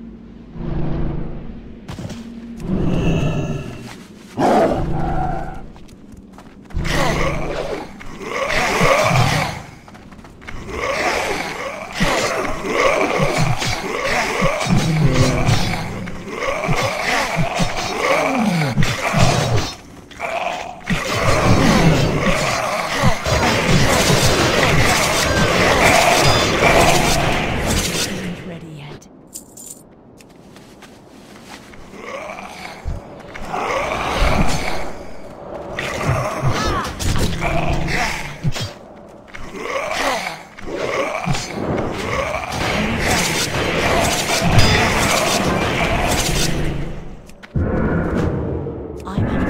you I'm